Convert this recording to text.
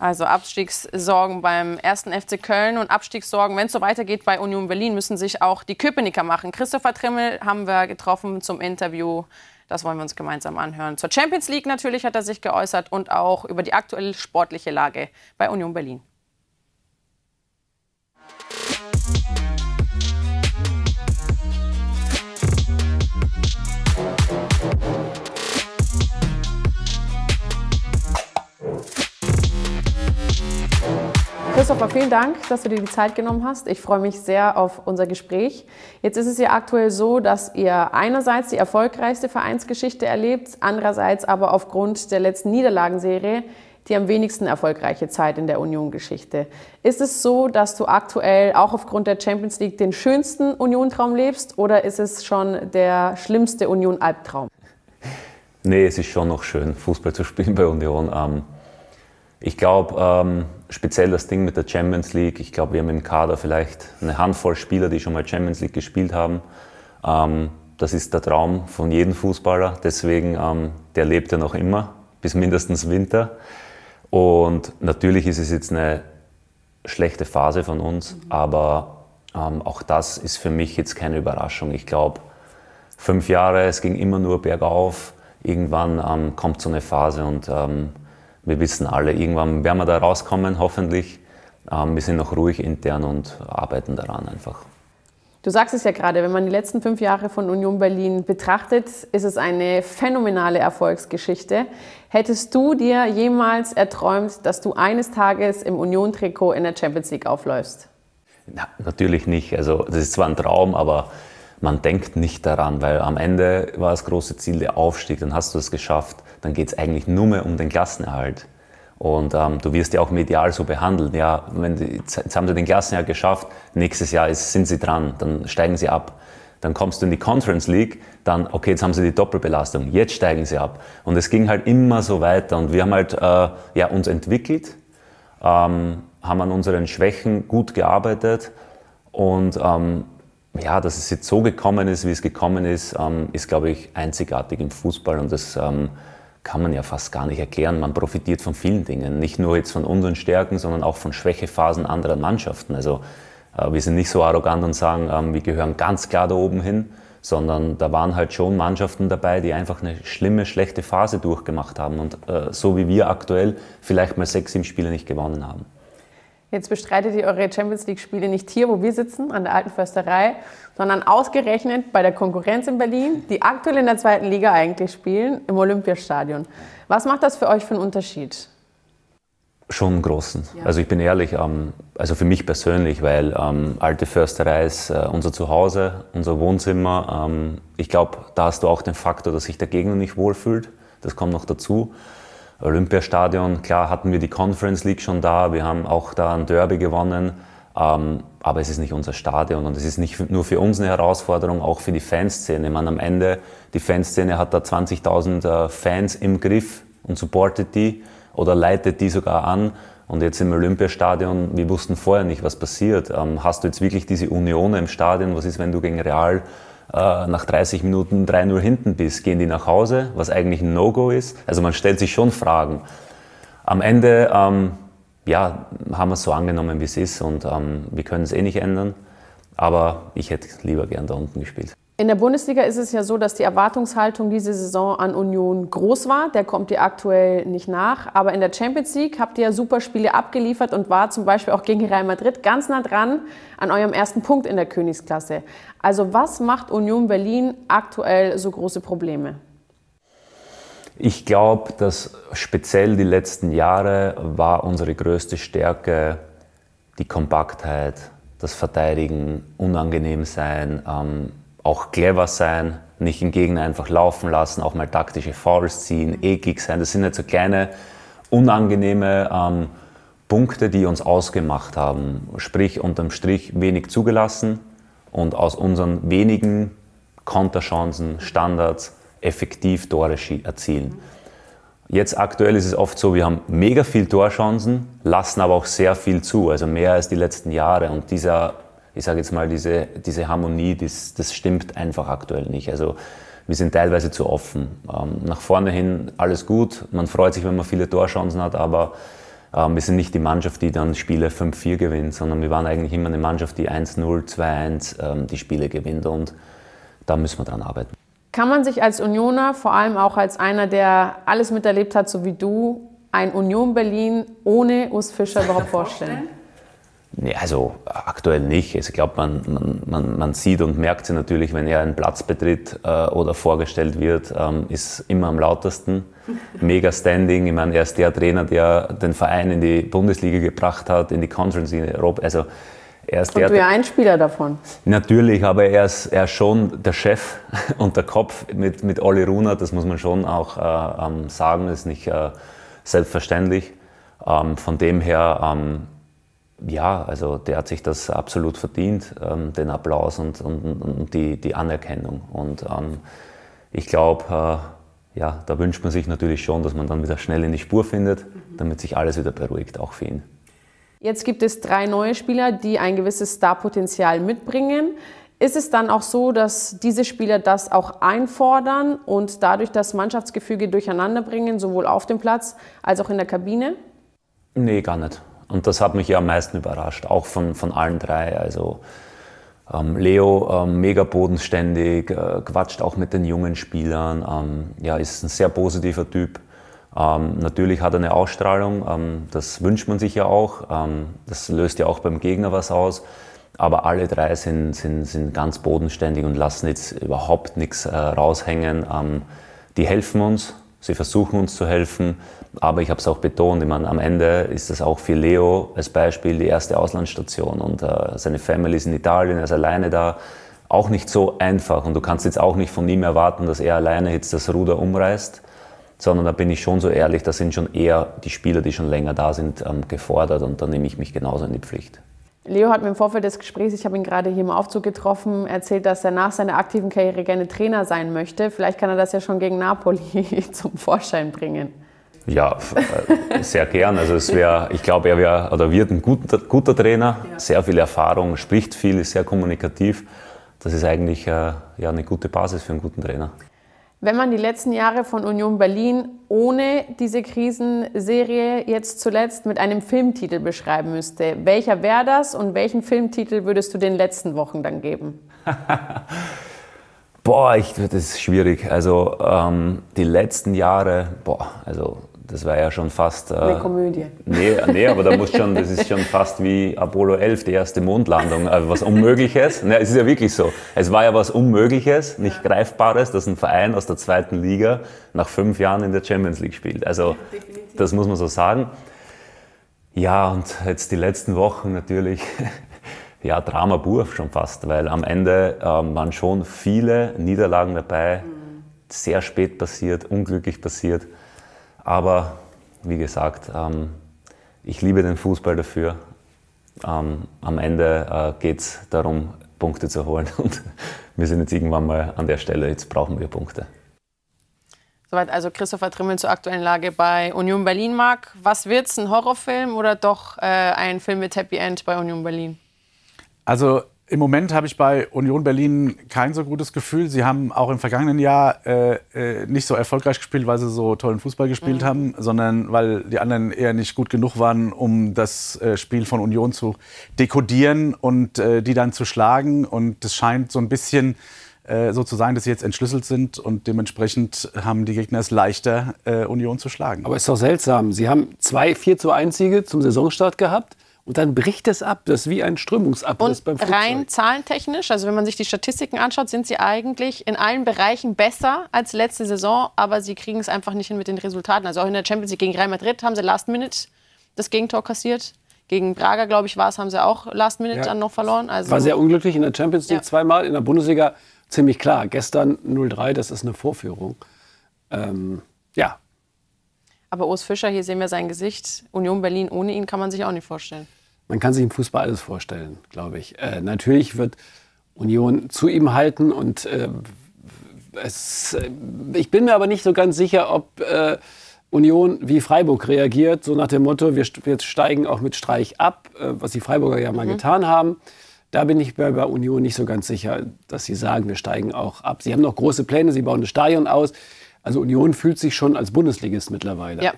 Also Abstiegssorgen beim ersten FC Köln und Abstiegssorgen, wenn es so weitergeht bei Union Berlin, müssen sich auch die Köpenicker machen. Christopher Trimmel haben wir getroffen zum Interview. Das wollen wir uns gemeinsam anhören. Zur Champions League natürlich hat er sich geäußert und auch über die aktuelle sportliche Lage bei Union Berlin. Christopher, vielen Dank, dass du dir die Zeit genommen hast. Ich freue mich sehr auf unser Gespräch. Jetzt ist es ja aktuell so, dass ihr einerseits die erfolgreichste Vereinsgeschichte erlebt, andererseits aber aufgrund der letzten Niederlagenserie die am wenigsten erfolgreiche Zeit in der Union-Geschichte. Ist es so, dass du aktuell auch aufgrund der Champions League den schönsten Union-Traum lebst oder ist es schon der schlimmste Union-Albtraum? Nee, es ist schon noch schön, Fußball zu spielen bei Union. Ähm, ich glaube, ähm, speziell das Ding mit der Champions League, ich glaube, wir haben im Kader vielleicht eine Handvoll Spieler, die schon mal Champions League gespielt haben. Ähm, das ist der Traum von jedem Fußballer, deswegen, ähm, der lebt ja noch immer, bis mindestens Winter. Und natürlich ist es jetzt eine schlechte Phase von uns, mhm. aber ähm, auch das ist für mich jetzt keine Überraschung. Ich glaube, fünf Jahre, es ging immer nur bergauf. Irgendwann ähm, kommt so eine Phase und ähm, wir wissen alle, irgendwann werden wir da rauskommen, hoffentlich. Ähm, wir sind noch ruhig intern und arbeiten daran einfach. Du sagst es ja gerade, wenn man die letzten fünf Jahre von Union Berlin betrachtet, ist es eine phänomenale Erfolgsgeschichte. Hättest du dir jemals erträumt, dass du eines Tages im Union-Trikot in der Champions League aufläufst? Na, natürlich nicht. Also das ist zwar ein Traum, aber man denkt nicht daran, weil am Ende war das große Ziel der Aufstieg, dann hast du es geschafft, dann geht es eigentlich nur mehr um den Klassenerhalt. Und ähm, du wirst ja auch medial so behandelt. Ja, wenn die, jetzt haben sie den Klassenerhalt geschafft, nächstes Jahr ist, sind sie dran, dann steigen sie ab. Dann kommst du in die Conference League, dann, okay, jetzt haben sie die Doppelbelastung, jetzt steigen sie ab. Und es ging halt immer so weiter. Und wir haben halt äh, ja, uns entwickelt, ähm, haben an unseren Schwächen gut gearbeitet und ähm, ja, dass es jetzt so gekommen ist, wie es gekommen ist, ähm, ist, glaube ich, einzigartig im Fußball und das ähm, kann man ja fast gar nicht erklären. Man profitiert von vielen Dingen, nicht nur jetzt von unseren Stärken, sondern auch von Schwächephasen anderer Mannschaften. Also äh, wir sind nicht so arrogant und sagen, ähm, wir gehören ganz klar da oben hin, sondern da waren halt schon Mannschaften dabei, die einfach eine schlimme, schlechte Phase durchgemacht haben und äh, so wie wir aktuell vielleicht mal sechs, sieben Spiele nicht gewonnen haben. Jetzt bestreitet ihr eure Champions League-Spiele nicht hier, wo wir sitzen, an der Alten Försterei, sondern ausgerechnet bei der Konkurrenz in Berlin, die aktuell in der zweiten Liga eigentlich spielen, im Olympiastadion. Was macht das für euch für einen Unterschied? Schon einen großen. Ja. Also ich bin ehrlich, ähm, also für mich persönlich, weil ähm, Alte Försterei ist äh, unser Zuhause, unser Wohnzimmer. Ähm, ich glaube, da hast du auch den Faktor, dass sich der Gegner nicht wohlfühlt. Das kommt noch dazu. Olympiastadion, klar hatten wir die Conference League schon da, wir haben auch da ein Derby gewonnen, aber es ist nicht unser Stadion und es ist nicht nur für uns eine Herausforderung, auch für die Fanszene. Man am Ende, die Fanszene hat da 20.000 äh, Fans im Griff und supportet die oder leitet die sogar an. Und jetzt im Olympiastadion, wir wussten vorher nicht, was passiert. Ähm, hast du jetzt wirklich diese Union im Stadion? Was ist, wenn du gegen Real äh, nach 30 Minuten 3-0 hinten bist, gehen die nach Hause, was eigentlich ein No-Go ist. Also man stellt sich schon Fragen. Am Ende ähm, ja, haben wir es so angenommen, wie es ist und ähm, wir können es eh nicht ändern. Aber ich hätte lieber gern da unten gespielt. In der Bundesliga ist es ja so, dass die Erwartungshaltung diese Saison an Union groß war. Der kommt ihr aktuell nicht nach. Aber in der Champions League habt ihr ja super Spiele abgeliefert und war zum Beispiel auch gegen Real Madrid ganz nah dran an eurem ersten Punkt in der Königsklasse. Also was macht Union Berlin aktuell so große Probleme? Ich glaube, dass speziell die letzten Jahre war unsere größte Stärke die Kompaktheit, das Verteidigen, unangenehm sein, ähm, auch clever sein, nicht den Gegner einfach laufen lassen, auch mal taktische Fouls ziehen, eklig sein. Das sind jetzt so kleine, unangenehme ähm, Punkte, die uns ausgemacht haben. Sprich, unterm Strich wenig zugelassen und aus unseren wenigen Konterchancen, Standards effektiv Tore erzielen. Jetzt aktuell ist es oft so, wir haben mega viel Torchancen, lassen aber auch sehr viel zu, also mehr als die letzten Jahre. Und dieser ich sage jetzt mal, diese, diese Harmonie, das, das stimmt einfach aktuell nicht. Also wir sind teilweise zu offen. Ähm, nach vorne hin alles gut, man freut sich, wenn man viele Torchancen hat, aber Ähm, wir sind nicht die Mannschaft, die dann Spiele 5-4 gewinnt, sondern wir waren eigentlich immer eine Mannschaft, die 1-0, 2-1 ähm, die Spiele gewinnt und da müssen wir dran arbeiten. Kann man sich als Unioner, vor allem auch als einer, der alles miterlebt hat, so wie du, ein Union Berlin ohne Urs Fischer überhaupt vorstellen? Nee, also aktuell nicht. Also ich glaube, man, man, man, man, sieht und merkt sie natürlich, wenn er einen Platz betritt äh, oder vorgestellt wird, ähm, ist immer am lautesten. Mega Standing. Ich meine, er ist der Trainer, der den Verein in die Bundesliga gebracht hat, in die Conference in Europa. Also er ist und der, du ja ein Spieler davon. Natürlich, aber er ist, er ist schon der Chef und der Kopf mit, mit Olli Runer. Das muss man schon auch äh, ähm, sagen. Das ist nicht äh, selbstverständlich. Ähm, von dem her ähm, ja, also der hat sich das absolut verdient, ähm, den Applaus und, und, und, die, die Anerkennung. Und ähm, ich glaube, äh, ja, da wünscht man sich natürlich schon, dass man dann wieder schnell in die Spur findet, damit sich alles wieder beruhigt, auch für ihn. Jetzt gibt es drei neue Spieler, die ein gewisses Starpotenzial mitbringen. Ist es dann auch so, dass diese Spieler das auch einfordern und dadurch das Mannschaftsgefüge durcheinander bringen, sowohl auf dem Platz als auch in der Kabine? Nee, gar nicht. Und das hat mich ja am meisten überrascht, auch von, von allen drei. Also ähm, Leo, ähm, mega bodenständig, äh, quatscht auch mit den jungen Spielern, ähm, ja, ist ein sehr positiver Typ. Ähm, natürlich hat er eine Ausstrahlung, ähm, das wünscht man sich ja auch. Ähm, das löst ja auch beim Gegner was aus. Aber alle drei sind, sind, sind ganz bodenständig und lassen jetzt überhaupt nichts äh, raushängen. die helfen uns, Sie versuchen uns zu helfen, aber ich habe es auch betont, ich meine, am Ende ist das auch für Leo als Beispiel die erste Auslandsstation und äh, seine Family ist in Italien, er ist alleine da. Auch nicht so einfach und du kannst jetzt auch nicht von ihm erwarten, dass er alleine jetzt das Ruder umreißt, sondern da bin ich schon so ehrlich, da sind schon eher die Spieler, die schon länger da sind, ähm, gefordert und da nehme ich mich genauso in die Pflicht. Leo hat mir im Vorfeld des Gesprächs, ich habe ihn gerade hier im Aufzug getroffen, erzählt, dass er nach seiner aktiven Karriere gerne Trainer sein möchte. Vielleicht kann er das ja schon gegen Napoli zum Vorschein bringen. Ja, äh, sehr gern. Also es wäre, ich glaube, er wäre oder wird ein guter, guter Trainer, ja. sehr viel Erfahrung, spricht viel, ist sehr kommunikativ. Das ist eigentlich äh, ja, eine gute Basis für einen guten Trainer. Wenn man die letzten Jahre von Union Berlin ohne diese Krisenserie jetzt zuletzt mit einem Filmtitel beschreiben müsste, welcher wäre das und welchen Filmtitel würdest du den letzten Wochen dann geben? boah, ich, das ist schwierig. Also ähm, die letzten Jahre, boah, also das war ja schon fast. Äh, Eine Komödie. Nee, nee, aber da muss schon, das ist schon fast wie Apollo 11, die erste Mondlandung. Also was Unmögliches. Ne, es ist ja wirklich so. Es war ja was Unmögliches, nicht Greifbares, dass ein Verein aus der zweiten Liga nach fünf Jahren in der Champions League spielt. Also, das muss man so sagen. Ja, und jetzt die letzten Wochen natürlich. Ja, Drama pur schon fast, weil am Ende ähm, waren schon viele Niederlagen dabei, mhm. sehr spät passiert, unglücklich passiert. Aber wie gesagt, ähm, ich liebe den Fußball dafür. Ähm, am Ende äh, geht es darum, Punkte zu holen. Und wir sind jetzt irgendwann mal an der Stelle, jetzt brauchen wir Punkte. Soweit also Christopher Trimmel zur aktuellen Lage bei Union Berlin. Marc, was wird's, ein Horrorfilm oder doch äh, ein Film mit Happy End bei Union Berlin? Also im Moment habe ich bei Union Berlin kein so gutes Gefühl. Sie haben auch im vergangenen Jahr äh, äh, nicht so erfolgreich gespielt, weil sie so tollen Fußball gespielt mhm. haben, sondern weil die anderen eher nicht gut genug waren, um das äh, Spiel von Union zu dekodieren und äh, die dann zu schlagen. Und es scheint so ein bisschen äh, so zu sein, dass sie jetzt entschlüsselt sind und dementsprechend haben die Gegner es leichter, äh, Union zu schlagen. Aber es ist doch seltsam. Sie haben zwei 4 zu 1 Siege zum Saisonstart gehabt. Und dann bricht es ab. Das ist wie ein Strömungsabriss und beim Flugzeug. Rein zahlentechnisch, also wenn man sich die Statistiken anschaut, sind sie eigentlich in allen Bereichen besser als letzte Saison, aber sie kriegen es einfach nicht hin mit den Resultaten. Also auch in der Champions League gegen Real Madrid haben sie Last Minute das Gegentor kassiert. Gegen Braga, glaube ich, war es, haben sie auch Last Minute ja. dann noch verloren. Also war sehr unglücklich in der Champions League ja. zweimal, in der Bundesliga ziemlich klar. Gestern 0-3, das ist eine Vorführung. Ähm, ja. Aber Urs Fischer, hier sehen wir sein Gesicht. Union Berlin ohne ihn kann man sich auch nicht vorstellen. Man kann sich im Fußball alles vorstellen, glaube ich. Äh, natürlich wird Union zu ihm halten und äh, es, äh, ich bin mir aber nicht so ganz sicher, ob äh, Union wie Freiburg reagiert, so nach dem Motto, wir, wir steigen auch mit Streich ab, äh, was die Freiburger ja mal mhm. getan haben. Da bin ich bei, bei Union nicht so ganz sicher, dass sie sagen, wir steigen auch ab. Sie haben noch große Pläne, sie bauen das Stadion aus. Also Union fühlt sich schon als Bundesligist mittlerweile. Ja,